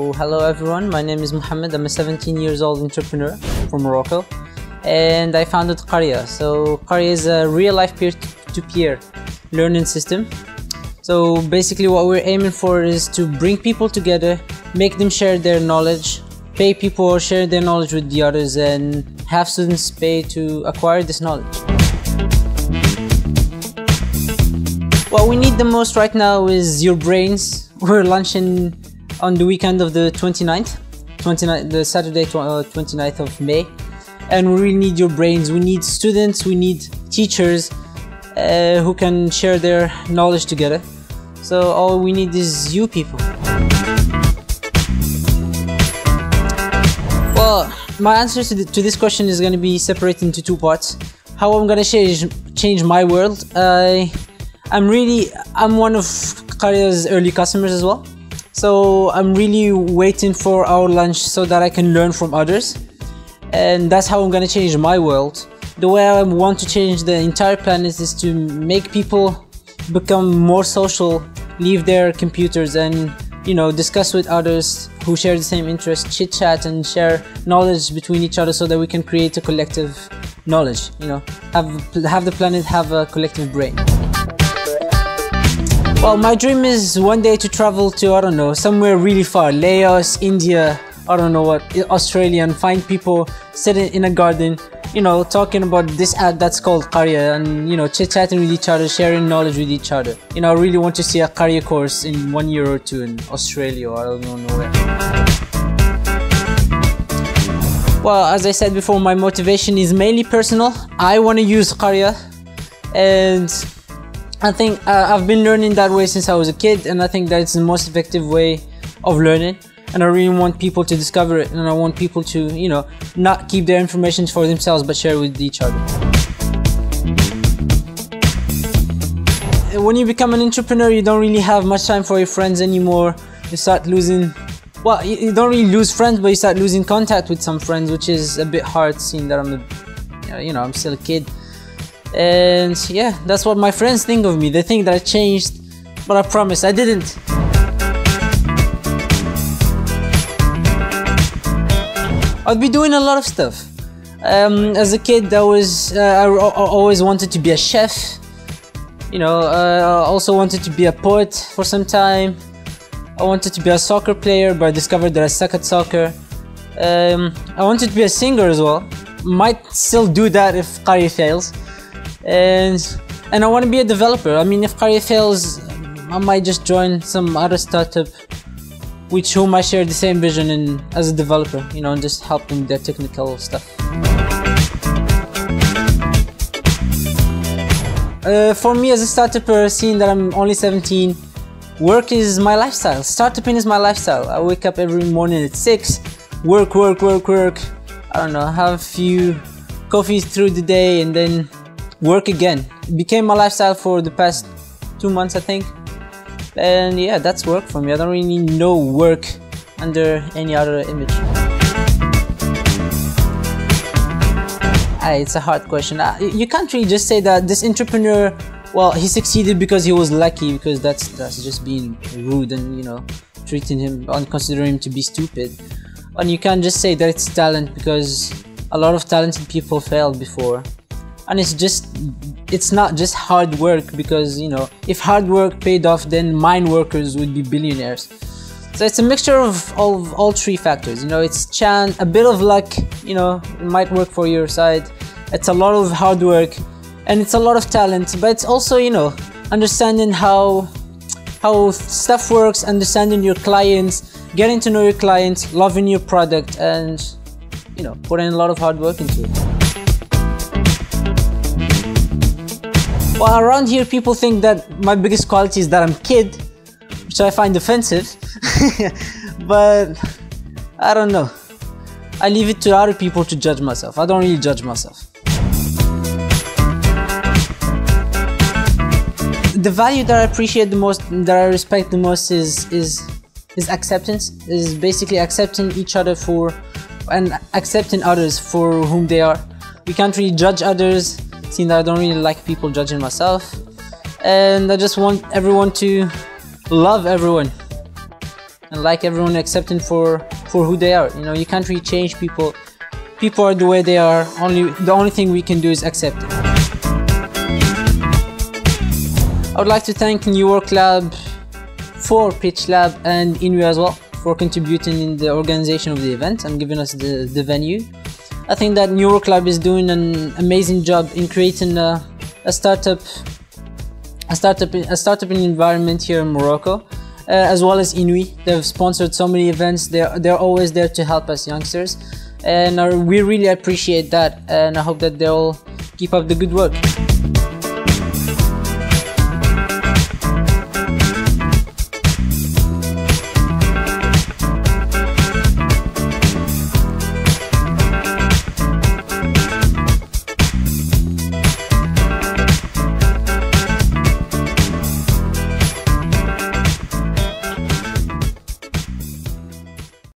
So hello everyone, my name is Mohammed. I'm a 17 years old entrepreneur from Morocco and I founded Quarya. So Quarya is a real life peer-to-peer learning system. So basically what we're aiming for is to bring people together, make them share their knowledge, pay people or share their knowledge with the others and have students pay to acquire this knowledge. What we need the most right now is your brains. We're launching on the weekend of the 29th, 29th the Saturday 29th uh, of May. And we really need your brains. We need students, we need teachers uh, who can share their knowledge together. So all we need is you people. Well, my answer to, to this question is going to be separated into two parts. How I'm going to change change my world. I I'm really I'm one of Quarya's early customers as well. So I'm really waiting for our lunch so that I can learn from others. And that's how I'm gonna change my world. The way I want to change the entire planet is to make people become more social, leave their computers and you know discuss with others who share the same interests, chit chat and share knowledge between each other so that we can create a collective knowledge, you know, have have the planet have a collective brain. Well, my dream is one day to travel to, I don't know, somewhere really far. Laos, India, I don't know what, Australia, and find people sitting in a garden, you know, talking about this ad that's called Quarya and, you know, chit chatting with each other, sharing knowledge with each other. You know, I really want to see a Quarya course in one year or two in Australia or I don't know where. Well, as I said before, my motivation is mainly personal. I want to use Quarya and I think uh, I've been learning that way since I was a kid and I think that's the most effective way of learning and I really want people to discover it and I want people to, you know, not keep their information for themselves but share with each other. When you become an entrepreneur, you don't really have much time for your friends anymore. You start losing, well, you don't really lose friends, but you start losing contact with some friends, which is a bit hard seeing that I'm a, you know, I'm still a kid and yeah that's what my friends think of me. They think that I changed but I promise I didn't. I'd be doing a lot of stuff. Um, as a kid I was uh, I, always wanted to be a chef. You know uh, I also wanted to be a poet for some time. I wanted to be a soccer player but I discovered that I suck at soccer. Um, I wanted to be a singer as well. Might still do that if Quarya fails and and I want to be a developer. I mean, if Quarya fails, I might just join some other startup with whom I share the same vision and as a developer, you know, and just help them with their technical stuff. Uh, for me as a startup, seeing that I'm only 17, work is my lifestyle. Startuping is my lifestyle. I wake up every morning at 6, work, work, work, work. I don't know, have a few coffees through the day and then work again. It became my lifestyle for the past two months, I think. And yeah, that's work for me. I don't really know work under any other image. Ah, it's a hard question. Uh, you can't really just say that this entrepreneur, well, he succeeded because he was lucky, because that's that's just being rude and you know treating him and considering him to be stupid. And you can't just say that it's talent because a lot of talented people failed before and it's just it's not just hard work because you know if hard work paid off then mine workers would be billionaires. So it's a mixture of, of all three factors you know it's chan a bit of luck you know it might work for your side. It's a lot of hard work and it's a lot of talent but it's also you know understanding how how stuff works understanding your clients getting to know your clients loving your product and you know putting a lot of hard work into it Well, around here people think that my biggest quality is that I'm kid, which I find offensive. but I don't know. I leave it to other people to judge myself. I don't really judge myself. The value that I appreciate the most, that I respect the most is is is acceptance. Is basically accepting each other for and accepting others for whom they are. We can't really judge others seeing that I don't really like people judging myself. And I just want everyone to love everyone. and like everyone, accepting for for who they are. You know, you can't really change people. People are the way they are. Only the only thing we can do is accept it. I would like to thank New Work Lab for Pitch Lab and Inwi as well for contributing in the organization of the event and giving us the, the venue. I think that Lab is doing an amazing job in creating a, a startup a startup a startup environment here in Morocco, uh, as well as Inwi. They've sponsored so many events. They're they're always there to help us youngsters, and uh, we really appreciate that. And I hope that they'll keep up the good work.